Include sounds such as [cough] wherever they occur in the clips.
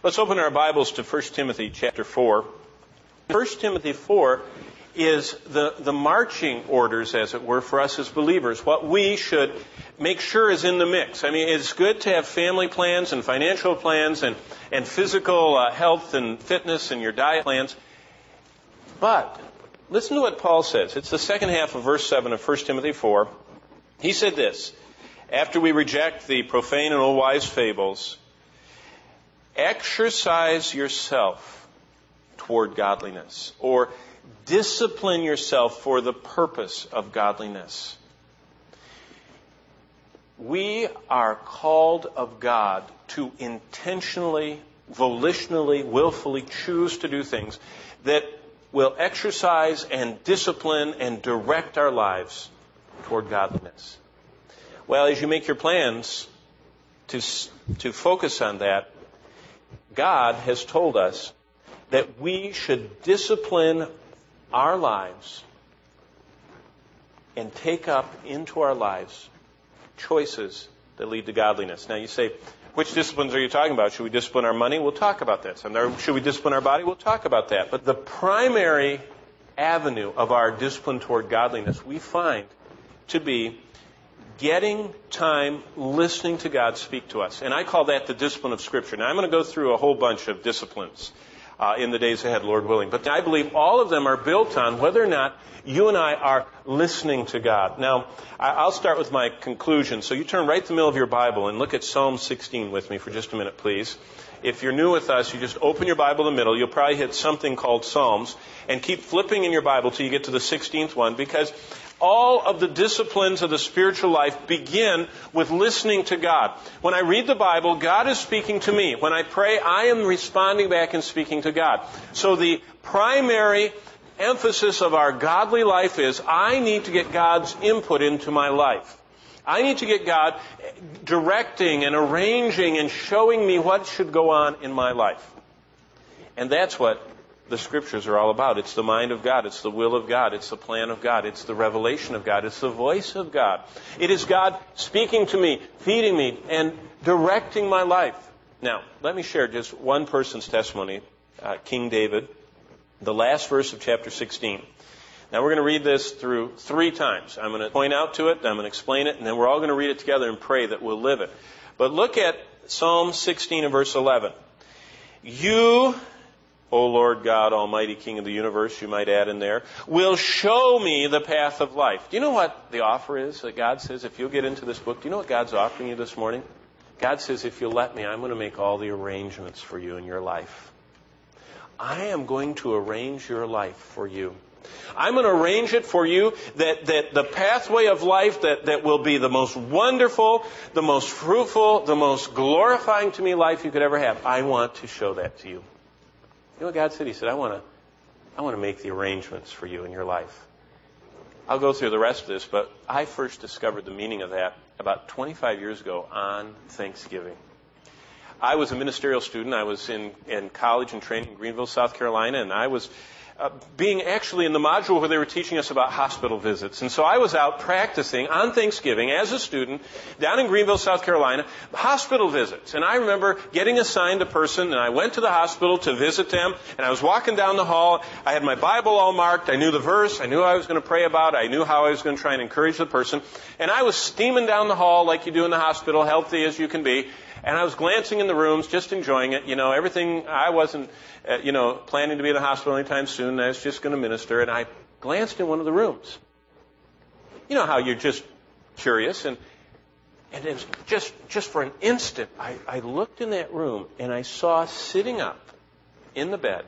Let's open our Bibles to 1 Timothy chapter 4. 1 Timothy 4 is the, the marching orders, as it were, for us as believers. What we should make sure is in the mix. I mean, it's good to have family plans and financial plans and, and physical uh, health and fitness and your diet plans. But listen to what Paul says. It's the second half of verse 7 of 1 Timothy 4. He said this After we reject the profane and old wise fables, exercise yourself toward godliness, or discipline yourself for the purpose of godliness. We are called of God to intentionally, volitionally, willfully choose to do things that will exercise and discipline and direct our lives toward godliness. Well, as you make your plans to, to focus on that, God has told us that we should discipline our lives and take up into our lives choices that lead to godliness. Now you say, which disciplines are you talking about? Should we discipline our money? We'll talk about that. And should we discipline our body? We'll talk about that. But the primary avenue of our discipline toward godliness we find to be getting time listening to God speak to us. And I call that the discipline of Scripture. Now, I'm going to go through a whole bunch of disciplines uh, in the days ahead, Lord willing. But I believe all of them are built on whether or not you and I are listening to God. Now, I'll start with my conclusion. So you turn right to the middle of your Bible and look at Psalm 16 with me for just a minute, please. If you're new with us, you just open your Bible in the middle. You'll probably hit something called Psalms and keep flipping in your Bible till you get to the 16th one because all of the disciplines of the spiritual life begin with listening to God. When I read the Bible, God is speaking to me. When I pray, I am responding back and speaking to God. So the primary emphasis of our godly life is I need to get God's input into my life. I need to get God directing and arranging and showing me what should go on in my life. And that's what the scriptures are all about. It's the mind of God. It's the will of God. It's the plan of God. It's the revelation of God. It's the voice of God. It is God speaking to me, feeding me, and directing my life. Now, let me share just one person's testimony, uh, King David, the last verse of chapter 16. Now we're going to read this through three times. I'm going to point out to it, I'm going to explain it, and then we're all going to read it together and pray that we'll live it. But look at Psalm 16 and verse 11. You O Lord God, Almighty King of the universe, you might add in there, will show me the path of life. Do you know what the offer is that God says if you'll get into this book? Do you know what God's offering you this morning? God says, if you'll let me, I'm going to make all the arrangements for you in your life. I am going to arrange your life for you. I'm going to arrange it for you that, that the pathway of life that, that will be the most wonderful, the most fruitful, the most glorifying to me life you could ever have. I want to show that to you. You know what God said? He said, I want to, I want to make the arrangements for you in your life. I'll go through the rest of this, but I first discovered the meaning of that about 25 years ago on Thanksgiving. I was a ministerial student. I was in, in college and training in Greenville, South Carolina, and I was uh, being actually in the module where they were teaching us about hospital visits. And so I was out practicing on Thanksgiving as a student down in Greenville, South Carolina, hospital visits. And I remember getting assigned a person and I went to the hospital to visit them and I was walking down the hall. I had my Bible all marked. I knew the verse. I knew I was going to pray about. I knew how I was going to try and encourage the person. And I was steaming down the hall like you do in the hospital, healthy as you can be. And I was glancing in the rooms, just enjoying it. You know, everything, I wasn't, uh, you know, planning to be in the hospital anytime soon. I was just going to minister. And I glanced in one of the rooms. You know how you're just curious. And, and it was just, just for an instant, I, I looked in that room and I saw sitting up in the bed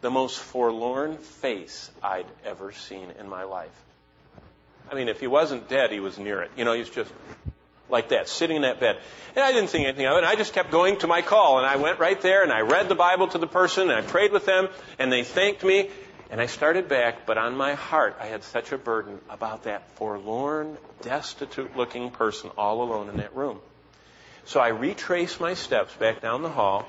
the most forlorn face I'd ever seen in my life. I mean, if he wasn't dead, he was near it. You know, he's just like that, sitting in that bed. And I didn't think anything of it. And I just kept going to my call. And I went right there and I read the Bible to the person and I prayed with them and they thanked me. And I started back, but on my heart, I had such a burden about that forlorn, destitute looking person all alone in that room. So I retraced my steps back down the hall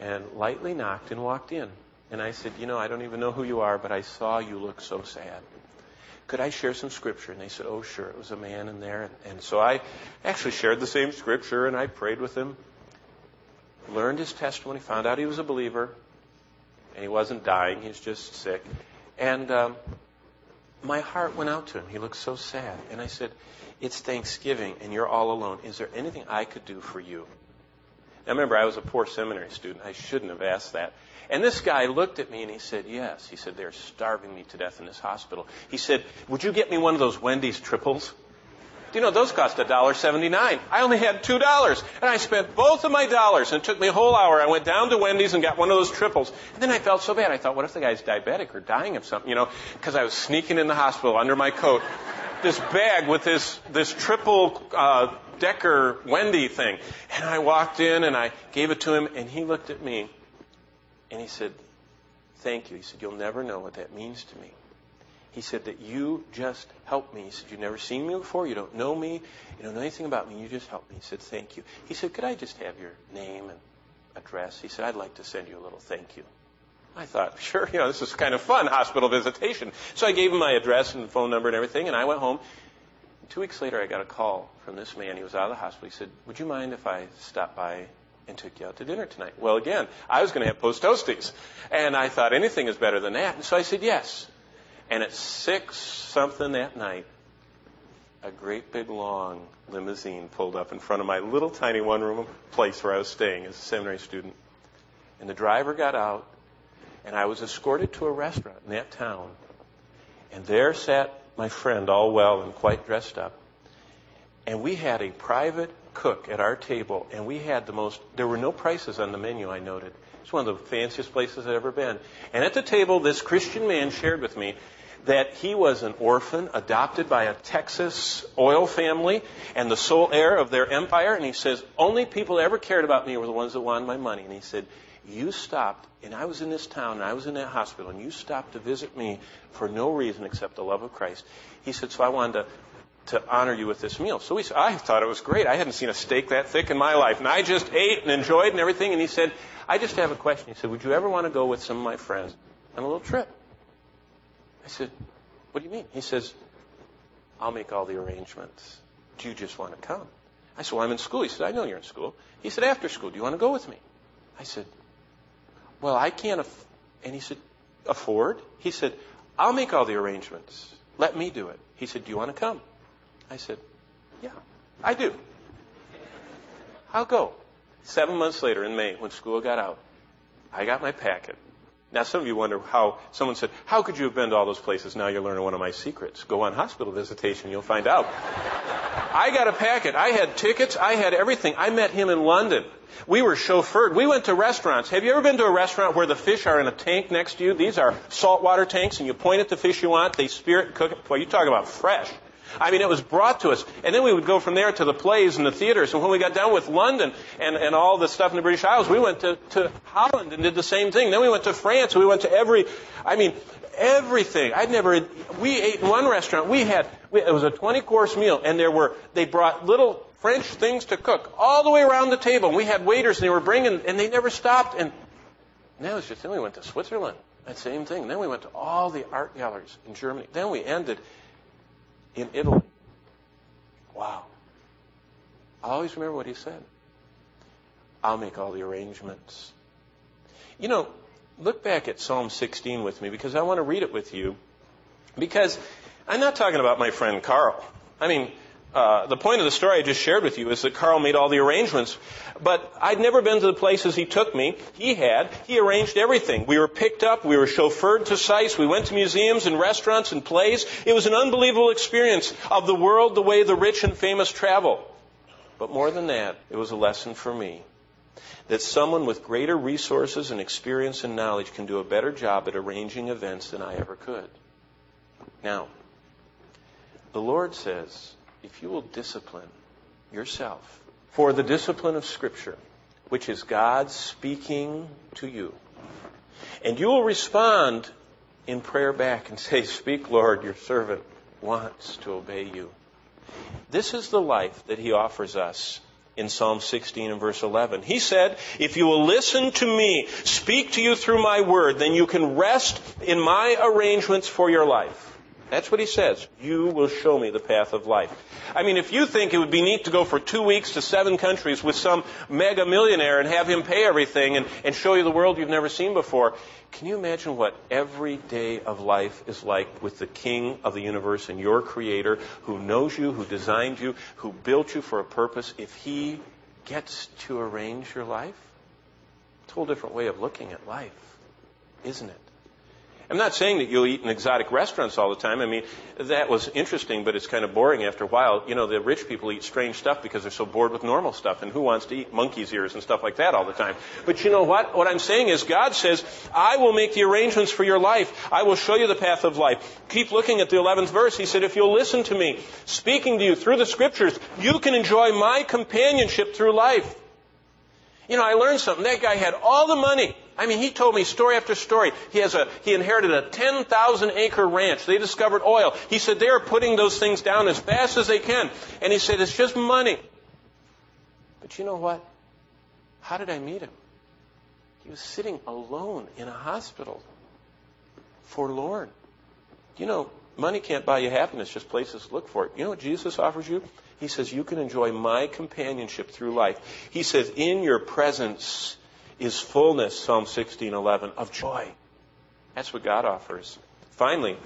and lightly knocked and walked in. And I said, You know, I don't even know who you are, but I saw you look so sad could I share some scripture? And they said, oh, sure. It was a man in there. And, and so I actually shared the same scripture and I prayed with him. learned his testimony, found out he was a believer, and he wasn't dying, he was just sick. And um, my heart went out to him. He looked so sad. And I said, It's Thanksgiving, and you're all alone. Is there anything I could do for you? Now remember, I was a poor seminary student. I shouldn't have asked that. And this guy looked at me and he said, Yes. He said, They're starving me to death in this hospital. He said, Would you get me one of those Wendy's triples? Do you know those cost $1.79? I only had $2. And I spent both of my dollars and it took me a whole hour. I went down to Wendy's and got one of those triples. And then I felt so bad. I thought, what if the guy's diabetic or dying of something, you know, because I was sneaking in the hospital under my coat. This bag with this, this triple, uh, decker Wendy thing. And I walked in and I gave it to him and he looked at me and he said, thank you. He said, you'll never know what that means to me. He said that you just helped me. He said, You've never seen me before. You don't know me. You don't know anything about me. You just helped me. He said, Thank you. He said, Could I just have your name and address? He said, I'd like to send you a little thank you. I thought, [laughs] sure, you know, this is kind of fun, hospital visitation. So I gave him my address and phone number and everything, and I went home. Two weeks later, I got a call from this man. He was out of the hospital. He said, Would you mind if I stopped by and took you out to dinner tonight? Well, again, I was going to have post toasties. And I thought anything is better than that. And so I said, Yes. And at six something that night, a great big long limousine pulled up in front of my little tiny one room place where I was staying as a seminary student. And the driver got out, and I was escorted to a restaurant in that town. And there sat my friend, all well and quite dressed up. And we had a private cook at our table, and we had the most, there were no prices on the menu, I noted. It's one of the fanciest places I've ever been. And at the table, this Christian man shared with me that he was an orphan adopted by a Texas oil family and the sole heir of their empire. And he says, only people that ever cared about me were the ones that wanted my money. And he said, you stopped, and I was in this town, and I was in that hospital, and you stopped to visit me for no reason except the love of Christ. He said, so I wanted to, to honor you with this meal. So we, I thought it was great. I hadn't seen a steak that thick in my life, and I just ate and enjoyed and everything. And he said, I just have a question. He said, would you ever want to go with some of my friends on a little trip? I said, What do you mean? He says, I'll make all the arrangements. Do you just want to come? I said, Well, I'm in school. He said, I know you're in school. He said, After school, do you want to go with me? I said, Well, I can't. Aff-. And he said, Afford? He said, I'll make all the arrangements. Let me do it. He said, Do you want to come? I said, Yeah, I do. I'll go. Seven months later, in May, when school got out, I got my packet. Now, some of you wonder how someone said, How could you have been to all those places? Now you're learning one of my secrets. Go on hospital visitation, you'll find out. I got a packet. I had tickets. I had everything. I met him in London. We were chauffeured. We went to restaurants. Have you ever been to a restaurant where the fish are in a tank next to you? These are saltwater tanks, and you point at the fish you want, they spear it cook it. Boy, you talk about fresh. I mean, it was brought to us. And then we would go from there to the plays and the theaters. And when we got done with London and, and all the stuff in the British Isles, we went to, to Holland and did the same thing. Then we went to France. We went to every, I mean, everything. I'd never, we ate in one restaurant. We had, we, it was a 20 course meal and there were, they brought little French things to cook all the way around the table. We had waiters and they were bringing, and they never stopped. And that was just, then we went to Switzerland. That same thing. Then we went to all the art galleries in Germany. Then we ended in Italy. Wow. I always remember what he said. I'll make all the arrangements. You know, look back at Psalm 16 with me because I want to read it with you. Because I'm not talking about my friend Carl. I mean, uh, the point of the story I just shared with you is that Carl made all the arrangements. But I'd never been to the places he took me. He had. He arranged everything. We were picked up. We were chauffeured to sites. We went to museums and restaurants and plays. It was an unbelievable experience of the world the way the rich and famous travel. But more than that, it was a lesson for me that someone with greater resources and experience and knowledge can do a better job at arranging events than I ever could. Now, the Lord says, if you will discipline yourself for the discipline of Scripture, which is God speaking to you, and you will respond in prayer back and say, Speak, Lord, your servant wants to obey you. This is the life that he offers us in Psalm 16 and verse 11. He said, If you will listen to me, speak to you through my word, then you can rest in my arrangements for your life. That's what he says. You will show me the path of life. I mean, if you think it would be neat to go for two weeks to seven countries with some mega millionaire and have him pay everything and, and show you the world you've never seen before, can you imagine what every day of life is like with the King of the universe and your Creator who knows you, who designed you, who built you for a purpose, if he gets to arrange your life? It's a whole different way of looking at life, isn't it? I'm not saying that you'll eat in exotic restaurants all the time. I mean, that was interesting, but it's kind of boring after a while. You know, the rich people eat strange stuff because they're so bored with normal stuff. And who wants to eat monkey's ears and stuff like that all the time? But you know what? What I'm saying is God says, I will make the arrangements for your life. I will show you the path of life. Keep looking at the 11th verse. He said, if you'll listen to me, speaking to you through the scriptures, you can enjoy my companionship through life. You know, I learned something. That guy had all the money. I mean, he told me story after story. He has a, he inherited a 10,000 acre ranch. They discovered oil. He said they are putting those things down as fast as they can. And he said, it's just money. But you know what? How did I meet him? He was sitting alone in a hospital, forlorn. You know, money can't buy you happiness, just places to look for it. You know what Jesus offers you? He says, you can enjoy my companionship through life. He says, in your presence, is fullness, Psalm 16:11, of joy. That's what God offers. Finally,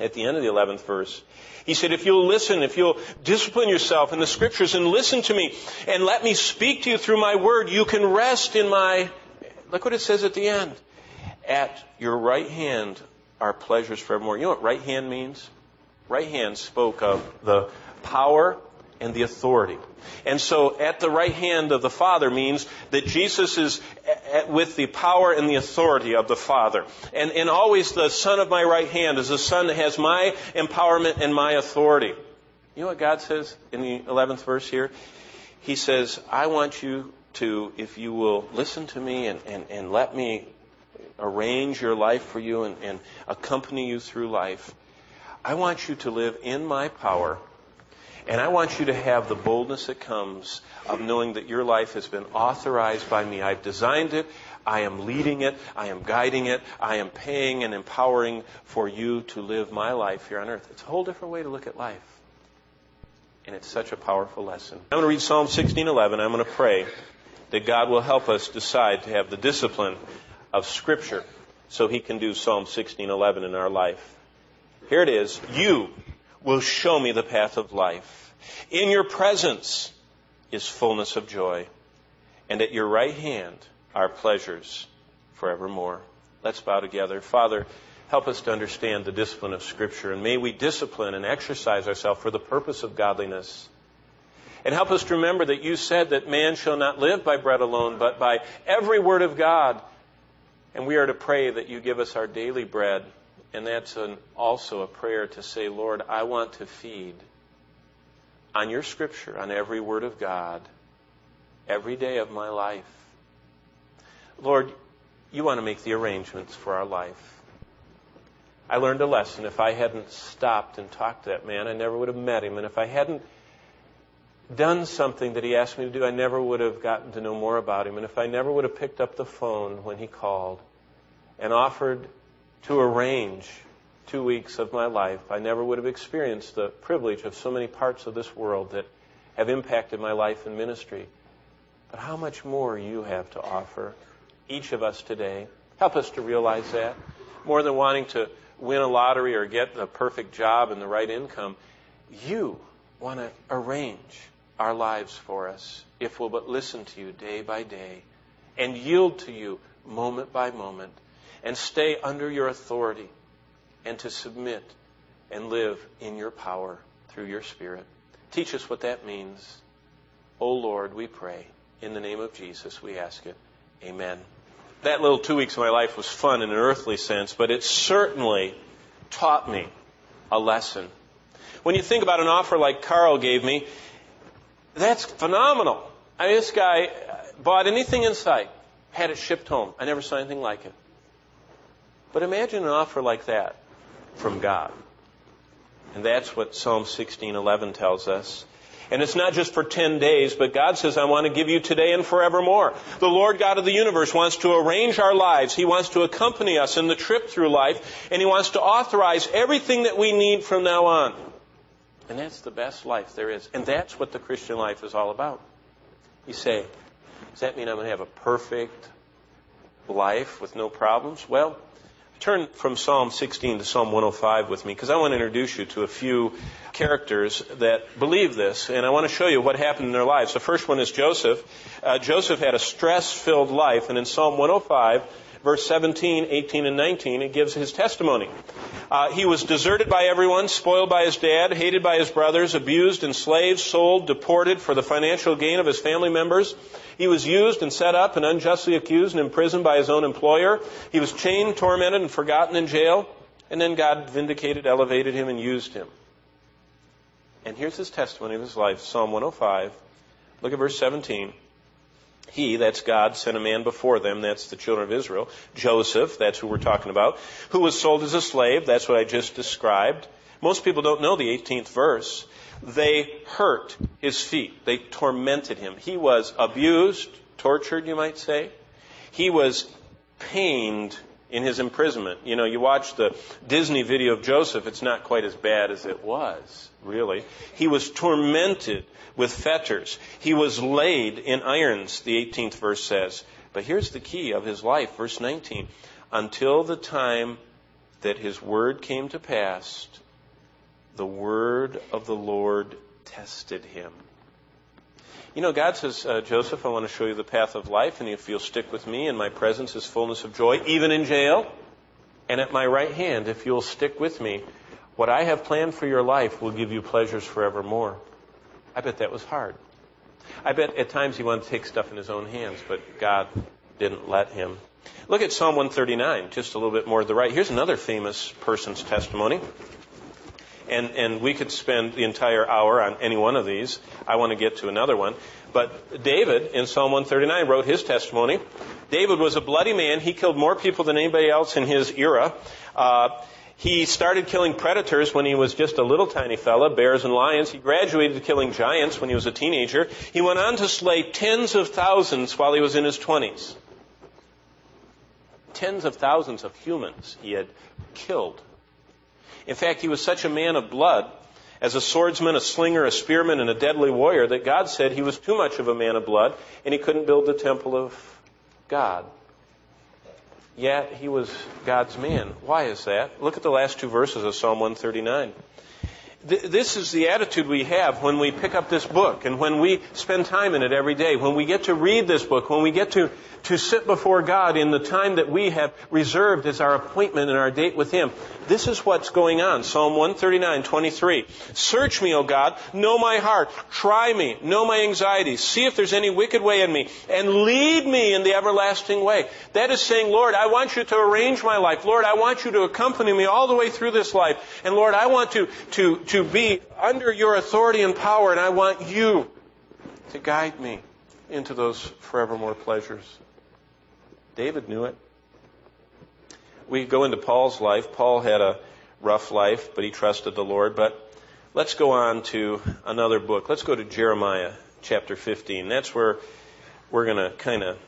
at the end of the 11th verse, he said, if you'll listen, if you'll discipline yourself in the scriptures and listen to me and let me speak to you through my word, you can rest in my, look what it says at the end. At your right hand are pleasures forevermore. You know what right hand means? Right hand spoke of the power and the authority. And so at the right hand of the Father means that Jesus is with the power and the authority of the Father. And, and always the Son of my right hand is the Son that has my empowerment and my authority. You know what God says in the 11th verse here? He says, I want you to, if you will listen to me and, and, and let me arrange your life for you and, and accompany you through life, I want you to live in my power and I want you to have the boldness that comes of knowing that your life has been authorized by me. I've designed it. I am leading it. I am guiding it. I am paying and empowering for you to live my life here on earth. It's a whole different way to look at life. And it's such a powerful lesson. I'm going to read Psalm 16:11. I'm going to pray that God will help us decide to have the discipline of Scripture so He can do Psalm 16:11 in our life. Here it is. You will show me the path of life. In your presence is fullness of joy, and at your right hand are pleasures forevermore. Let's bow together. Father, help us to understand the discipline of Scripture, and may we discipline and exercise ourselves for the purpose of godliness. And help us to remember that you said that man shall not live by bread alone, but by every word of God. And we are to pray that you give us our daily bread and that's an, also a prayer to say, Lord, I want to feed on your scripture, on every word of God, every day of my life. Lord, you want to make the arrangements for our life. I learned a lesson. If I hadn't stopped and talked to that man, I never would have met him. And if I hadn't done something that he asked me to do, I never would have gotten to know more about him. And if I never would have picked up the phone when he called and offered to arrange two weeks of my life, I never would have experienced the privilege of so many parts of this world that have impacted my life and ministry. But how much more you have to offer, each of us today. Help us to realize that. More than wanting to win a lottery or get the perfect job and the right income, you want to arrange our lives for us if we'll but listen to you day by day and yield to you moment by moment and stay under your authority and to submit and live in your power through your Spirit. Teach us what that means. O oh Lord, we pray. In the name of Jesus, we ask it. Amen. That little two weeks of my life was fun in an earthly sense, but it certainly taught me a lesson. When you think about an offer like Carl gave me, that's phenomenal. I mean, this guy bought anything in sight, had it shipped home. I never saw anything like it. But imagine an offer like that from God. And that's what Psalm 16:11 tells us. And it's not just for 10 days, but God says, I want to give you today and forevermore. The Lord God of the universe wants to arrange our lives. He wants to accompany us in the trip through life, and He wants to authorize everything that we need from now on. And that's the best life there is. And that's what the Christian life is all about. You say, does that mean I'm going to have a perfect life with no problems? Well, Turn from Psalm 16 to Psalm 105 with me because I want to introduce you to a few characters that believe this and I want to show you what happened in their lives. The first one is Joseph. Uh, Joseph had a stress filled life and in Psalm 105, verse 17, 18, and 19, it gives his testimony. Uh, he was deserted by everyone, spoiled by his dad, hated by his brothers, abused, enslaved, sold, deported for the financial gain of his family members. He was used and set up and unjustly accused and imprisoned by his own employer. He was chained, tormented, and forgotten in jail. And then God vindicated, elevated him, and used him. And here's his testimony of his life Psalm 105. Look at verse 17. He, that's God, sent a man before them, that's the children of Israel. Joseph, that's who we're talking about, who was sold as a slave, that's what I just described. Most people don't know the 18th verse. They hurt his feet. They tormented him. He was abused, tortured, you might say. He was pained in his imprisonment. You know, you watch the Disney video of Joseph, it's not quite as bad as it was, really. He was tormented with fetters. He was laid in irons, the 18th verse says. But here's the key of his life, verse 19. Until the time that his word came to pass, the word of the Lord tested him. You know, God says, uh, Joseph, I want to show you the path of life, and if you'll stick with me, in my presence is fullness of joy, even in jail. And at my right hand, if you'll stick with me, what I have planned for your life will give you pleasures forevermore. I bet that was hard. I bet at times he wanted to take stuff in his own hands, but God didn't let him. Look at Psalm 139, just a little bit more to the right. Here's another famous person's testimony. And, and we could spend the entire hour on any one of these. I want to get to another one. But David, in Psalm 139, wrote his testimony. David was a bloody man. He killed more people than anybody else in his era. Uh, he started killing predators when he was just a little tiny fella, bears and lions. He graduated to killing giants when he was a teenager. He went on to slay tens of thousands while he was in his 20s. Tens of thousands of humans he had killed. In fact, he was such a man of blood, as a swordsman, a slinger, a spearman, and a deadly warrior, that God said he was too much of a man of blood and he couldn't build the temple of God yet he was God's man. Why is that? Look at the last two verses of Psalm 139. This is the attitude we have when we pick up this book and when we spend time in it every day, when we get to read this book, when we get to to sit before God in the time that we have reserved as our appointment and our date with Him. This is what's going on. Psalm 139, 23. Search me, O God, know my heart, try me, know my anxieties, see if there's any wicked way in me, and lead me in the everlasting way. That is saying, Lord, I want you to arrange my life. Lord, I want you to accompany me all the way through this life. And Lord, I want to, to, to be under your authority and power, and I want you to guide me into those forevermore pleasures. David knew it. We go into Paul's life. Paul had a rough life, but he trusted the Lord. But let's go on to another book. Let's go to Jeremiah chapter 15. That's where we're going to kind of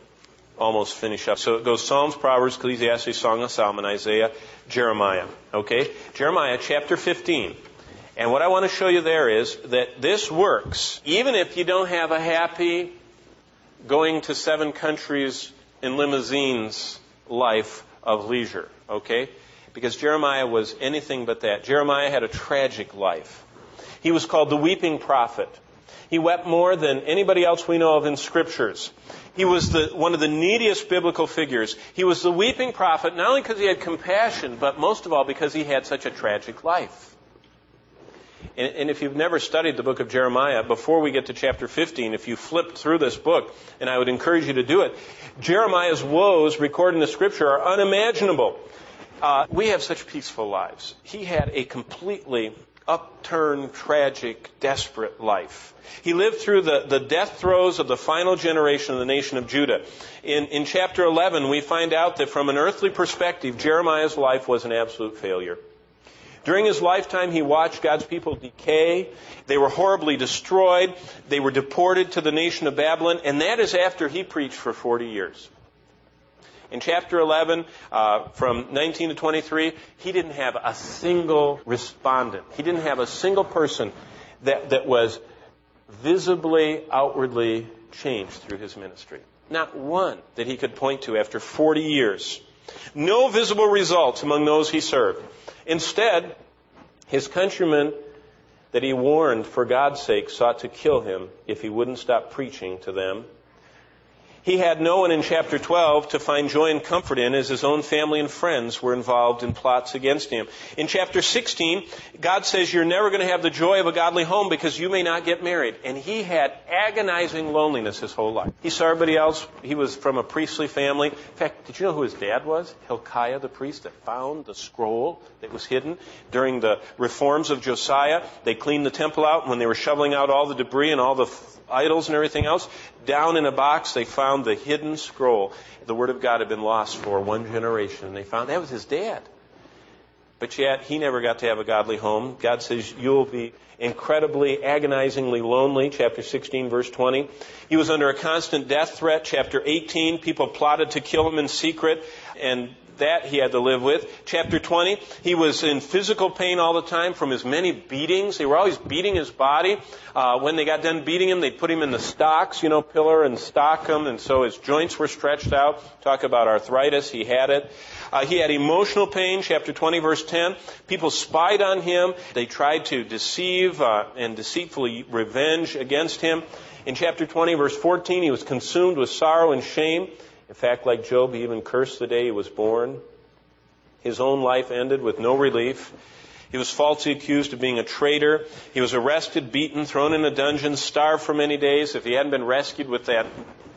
almost finish up. So it goes Psalms, Proverbs, Ecclesiastes, Song of Solomon, Isaiah, Jeremiah. Okay? Jeremiah chapter 15. And what I want to show you there is that this works even if you don't have a happy going to seven countries in limousines life of leisure, okay? Because Jeremiah was anything but that. Jeremiah had a tragic life. He was called the weeping prophet. He wept more than anybody else we know of in scriptures. He was the, one of the neediest biblical figures. He was the weeping prophet not only because he had compassion, but most of all because he had such a tragic life. And, and, if you've never studied the book of Jeremiah, before we get to chapter 15, if you flipped through this book, and I would encourage you to do it, Jeremiah's woes recorded in the scripture are unimaginable. Uh, we have such peaceful lives. He had a completely upturned, tragic, desperate life. He lived through the, the death throes of the final generation of the nation of Judah. In, in chapter 11, we find out that from an earthly perspective, Jeremiah's life was an absolute failure. During his lifetime, he watched God's people decay. They were horribly destroyed. They were deported to the nation of Babylon, and that is after he preached for 40 years. In chapter 11, uh, from 19 to 23, he didn't have a single respondent. He didn't have a single person that, that was visibly, outwardly changed through his ministry. Not one that he could point to after 40 years. No visible results among those he served. Instead, his countrymen that he warned for God's sake sought to kill him if he wouldn't stop preaching to them he had no one in chapter 12 to find joy and comfort in as his own family and friends were involved in plots against him. In chapter 16, God says you're never going to have the joy of a godly home because you may not get married. And he had agonizing loneliness his whole life. He saw everybody else. He was from a priestly family. In fact, did you know who his dad was? Hilkiah the priest that found the scroll that was hidden during the reforms of Josiah. They cleaned the temple out when they were shoveling out all the debris and all the idols and everything else. Down in a box, they found the hidden scroll. The Word of God had been lost for one generation, and they found that was his dad. But yet, he never got to have a godly home. God says, You'll be incredibly, agonizingly lonely, chapter 16, verse 20. He was under a constant death threat, chapter 18. People plotted to kill him in secret, and that he had to live with. Chapter 20, he was in physical pain all the time from his many beatings. They were always beating his body. Uh, when they got done beating him, they'd put him in the stocks, you know, pillar and stock him, and so his joints were stretched out. Talk about arthritis, he had it. Uh, he had emotional pain, chapter 20, verse 10. People spied on him. They tried to deceive uh, and deceitfully revenge against him. In chapter 20, verse 14, he was consumed with sorrow and shame. In fact, like Job, he even cursed the day he was born. His own life ended with no relief. He was falsely accused of being a traitor. He was arrested, beaten, thrown in a dungeon, starved for many days. If he hadn't been rescued with that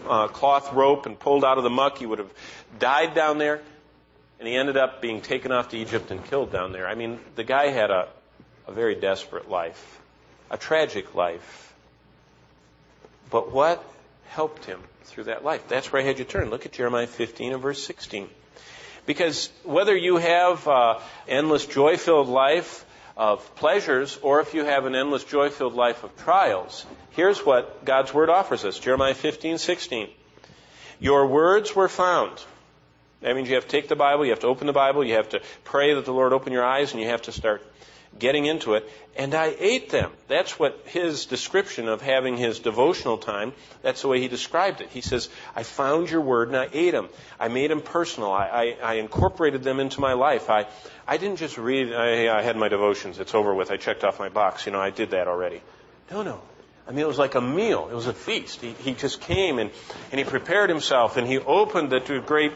uh, cloth rope and pulled out of the muck, he would have died down there. And he ended up being taken off to Egypt and killed down there. I mean, the guy had a, a very desperate life, a tragic life. But what helped him through that life. That's where I had you turn. Look at Jeremiah 15 and verse 16. Because whether you have uh, endless joy-filled life of pleasures, or if you have an endless joy-filled life of trials, here's what God's word offers us. Jeremiah 15, 16. Your words were found. That means you have to take the Bible, you have to open the Bible, you have to pray that the Lord open your eyes, and you have to start getting into it. And I ate them. That's what his description of having his devotional time, that's the way he described it. He says, I found your word and I ate them. I made them personal. I, I, I incorporated them into my life. I, I didn't just read, I, I had my devotions. It's over with. I checked off my box. You know, I did that already. No, no. I mean, it was like a meal. It was a feast. He, he just came and, and he prepared himself and he opened the great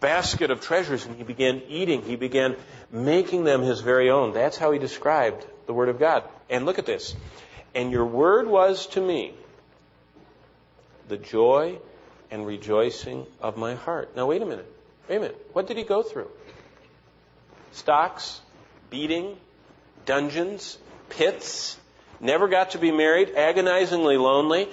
basket of treasures and he began eating. He began making them his very own. That's how he described the Word of God. And look at this. And your word was to me the joy and rejoicing of my heart. Now, wait a minute. Wait a minute. What did he go through? Stocks, beating, dungeons, pits, never got to be married, agonizingly lonely,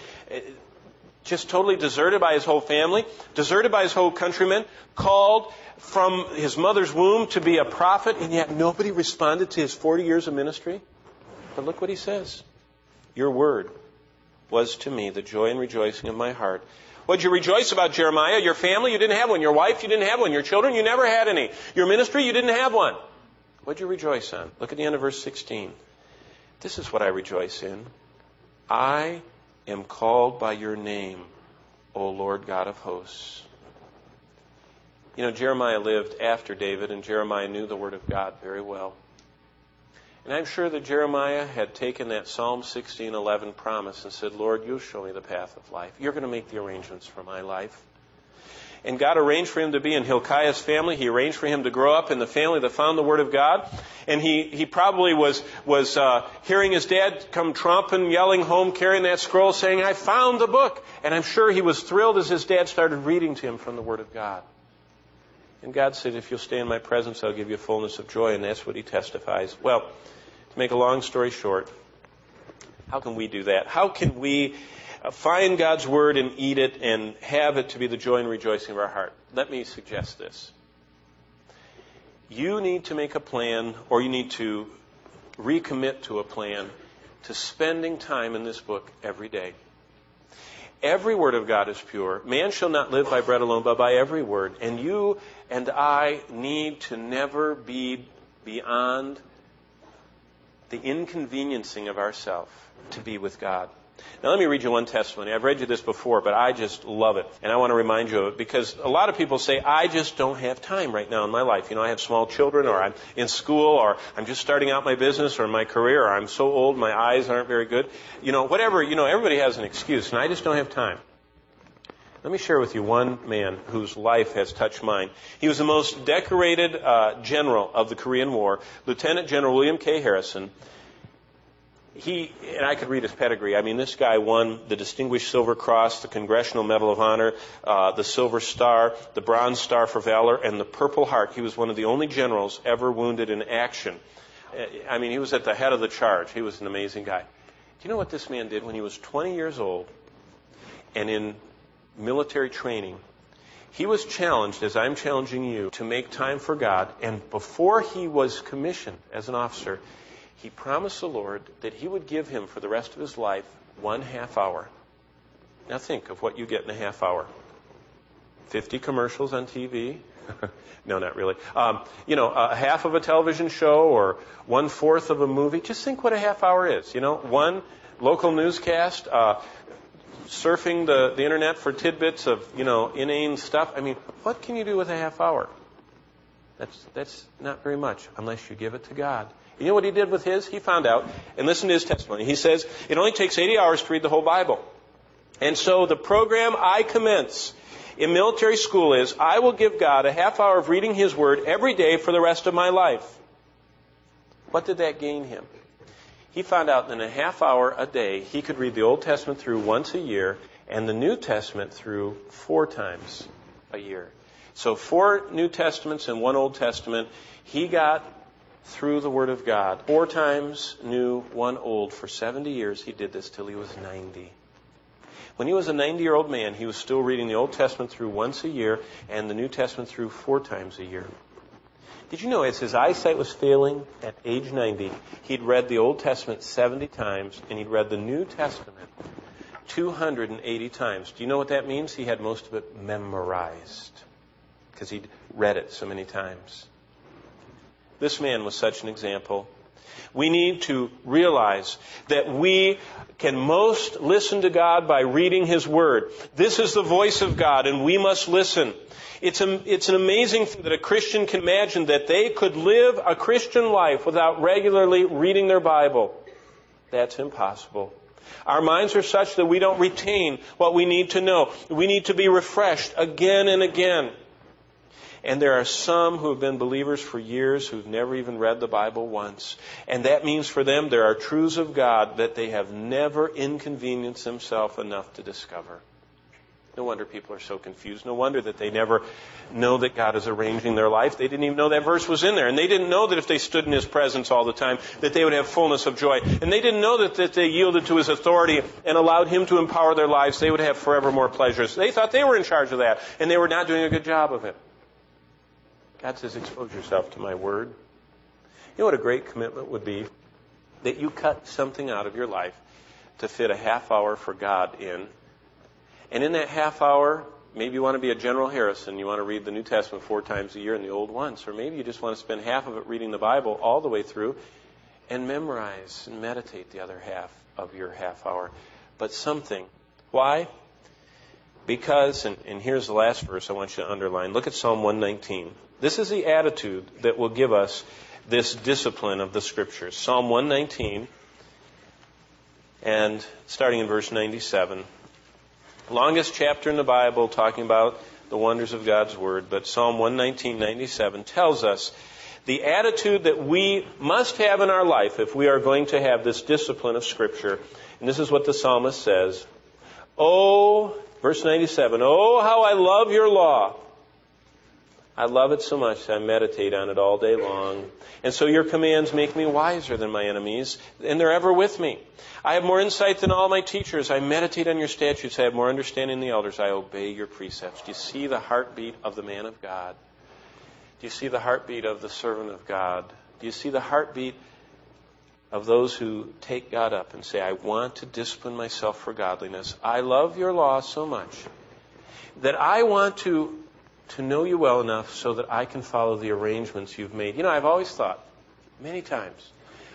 just totally deserted by his whole family, deserted by his whole countrymen, called from his mother's womb to be a prophet, and yet nobody responded to his 40 years of ministry. But look what he says. Your word was to me the joy and rejoicing of my heart. What'd you rejoice about, Jeremiah? Your family? You didn't have one. Your wife? You didn't have one. Your children? You never had any. Your ministry? You didn't have one. What'd you rejoice on? Look at the end of verse 16. This is what I rejoice in. I am called by your name, O Lord God of hosts. You know, Jeremiah lived after David, and Jeremiah knew the Word of God very well. And I'm sure that Jeremiah had taken that Psalm 16:11 promise and said, "Lord, you'll show me the path of life. You're going to make the arrangements for my life." And God arranged for him to be in Hilkiah's family. He arranged for him to grow up in the family that found the Word of God. And he, he probably was, was uh, hearing his dad come tromping, yelling home, carrying that scroll, saying, I found the book. And I'm sure he was thrilled as his dad started reading to him from the Word of God. And God said, If you'll stay in my presence, I'll give you fullness of joy. And that's what he testifies. Well, to make a long story short, how can we do that? How can we Uh, find God's word and eat it and have it to be the joy and rejoicing of our heart. Let me suggest this. you need to make a plan or you need to recommit to a plan to spending time in this book every day. Every word of God is pure. Man shall not live by bread alone, but by every word. And you and I need to never be beyond the inconveniencing of ourselves to be with God. Now let me read you one testimony. I've read you this before, but I just love it. And I want to remind you of it because a lot of people say, I just don't have time right now in my life. You know, I have small children or I'm in school or I'm just starting out my business or my career or I'm so old my eyes aren't very good. You know, whatever, you know, everybody has an excuse and I just don't have time. Let me share with you one man whose life has touched mine. He was the most decorated uh, general of the Korean War, Lieutenant General William K. Harrison he and I could read his pedigree. I mean, this guy won the Distinguished Silver Cross, the Congressional Medal of Honor, uh, the Silver Star, the Bronze Star for Valor, and the Purple Heart. He was one of the only generals ever wounded in action. Uh, I mean, he was at the head of the charge. He was an amazing guy. Do you know what this man did when he was 20 years old and in military training? He was challenged, as I'm challenging you, to make time for God. And before he was commissioned as an officer, he promised the Lord that he would give him for the rest of his life one half hour. Now think of what you get in a half hour 50 commercials on TV. [laughs] no, not really. Um, you know, a half of a television show or one fourth of a movie. Just think what a half hour is. You know, one local newscast, uh, surfing the, the internet for tidbits of, you know, inane stuff. I mean, what can you do with a half hour? That's, that's not very much unless you give it to God. You know what he did with his? He found out, and listen to his testimony. He says, it only takes 80 hours to read the whole Bible. And so the program I commence in military school is, I will give God a half hour of reading His Word every day for the rest of my life. What did that gain him? He found out that in a half hour a day, he could read the Old Testament through once a year and the New Testament through four times a year. So four New Testaments and one Old Testament. He got through the Word of God. Four times new, one old. For 70 years, he did this till he was 90. When he was a 90 year old man, he was still reading the Old Testament through once a year and the New Testament through four times a year. Did you know as his eyesight was failing at age 90, he'd read the Old Testament 70 times and he'd read the New Testament 280 times? Do you know what that means? He had most of it memorized because he'd read it so many times. This man was such an example. We need to realize that we can most listen to God by reading His Word. This is the voice of God, and we must listen. It's, a, it's an amazing thing that a Christian can imagine that they could live a Christian life without regularly reading their Bible. That's impossible. Our minds are such that we don't retain what we need to know. We need to be refreshed again and again. And there are some who have been believers for years who've never even read the Bible once. And that means for them there are truths of God that they have never inconvenienced themselves enough to discover. No wonder people are so confused. No wonder that they never know that God is arranging their life. They didn't even know that verse was in there. And they didn't know that if they stood in His presence all the time, that they would have fullness of joy. And they didn't know that, that they yielded to His authority and allowed Him to empower their lives, they would have forever more pleasures. They thought they were in charge of that, and they were not doing a good job of it. God says, expose yourself to my word. You know what a great commitment would be? That you cut something out of your life to fit a half hour for God in. And in that half hour, maybe you want to be a General Harrison. You want to read the New Testament four times a year and the Old once. Or maybe you just want to spend half of it reading the Bible all the way through and memorize and meditate the other half of your half hour. But something. Why? Because, and, and here's the last verse I want you to underline. Look at Psalm 119. This is the attitude that will give us this discipline of the Scriptures. Psalm 119, and starting in verse 97. Longest chapter in the Bible talking about the wonders of God's Word, but Psalm 119, 97 tells us the attitude that we must have in our life if we are going to have this discipline of Scripture. And this is what the psalmist says. Oh, verse 97, Oh, how I love your law. I love it so much I meditate on it all day long. And so your commands make me wiser than my enemies, and they're ever with me. I have more insight than all my teachers. I meditate on your statutes. I have more understanding than the elders. I obey your precepts. Do you see the heartbeat of the man of God? Do you see the heartbeat of the servant of God? Do you see the heartbeat of those who take God up and say, I want to discipline myself for godliness. I love your law so much that I want to, to know you well enough so that I can follow the arrangements you've made. You know, I've always thought, many times,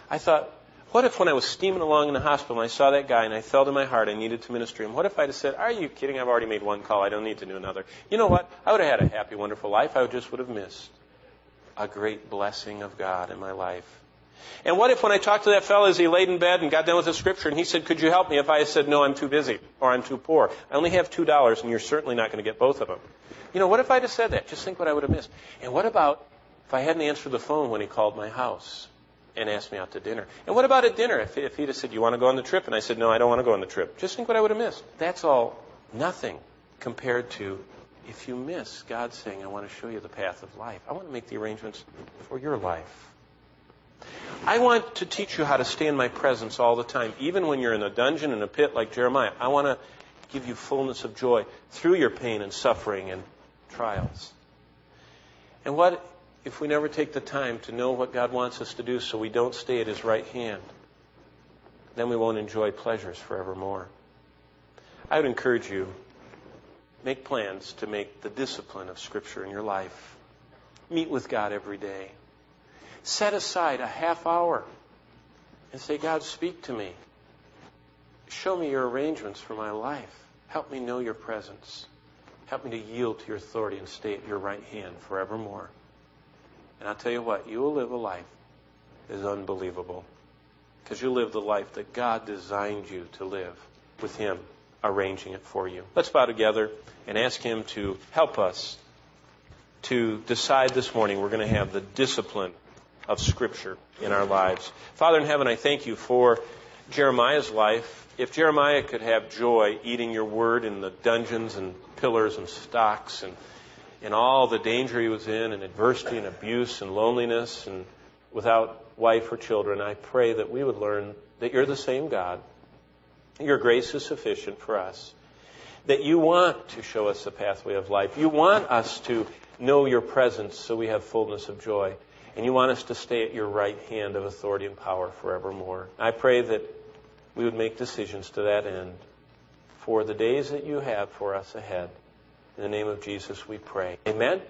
I thought, what if when I was steaming along in the hospital and I saw that guy and I felt in my heart I needed to minister to him, what if I'd have said, Are you kidding? I've already made one call. I don't need to do another. You know what? I would have had a happy, wonderful life. I just would have missed a great blessing of God in my life. And what if when I talked to that fellow as he laid in bed and got done with the scripture and he said, Could you help me? If I said, No, I'm too busy or I'm too poor. I only have two dollars and you're certainly not going to get both of them. You know, what if I'd have said that? Just think what I would have missed. And what about if I hadn't answered the phone when he called my house and asked me out to dinner? And what about at dinner if, if he'd have said, You want to go on the trip? And I said, No, I don't want to go on the trip. Just think what I would have missed. That's all nothing compared to if you miss God saying, I want to show you the path of life. I want to make the arrangements for your life. I want to teach you how to stay in my presence all the time, even when you're in a dungeon in a pit like Jeremiah. I want to give you fullness of joy through your pain and suffering and trials. And what if we never take the time to know what God wants us to do so we don't stay at His right hand? Then we won't enjoy pleasures forevermore. I would encourage you make plans to make the discipline of Scripture in your life. Meet with God every day. Set aside a half hour and say, God, speak to me. Show me your arrangements for my life. Help me know your presence. Help me to yield to your authority and stay at your right hand forevermore. And I'll tell you what, you will live a life that is unbelievable. Because you live the life that God designed you to live with Him arranging it for you. Let's bow together and ask Him to help us to decide this morning we're going to have the discipline of Scripture in our lives. Father in heaven, I thank you for Jeremiah's life. If Jeremiah could have joy eating your word in the dungeons and pillars and stocks and in all the danger he was in and adversity and abuse and loneliness and without wife or children, I pray that we would learn that you're the same God. Your grace is sufficient for us. That you want to show us the pathway of life. You want us to know your presence so we have fullness of joy. And you want us to stay at your right hand of authority and power forevermore. I pray that we would make decisions to that end for the days that you have for us ahead. In the name of Jesus, we pray. Amen.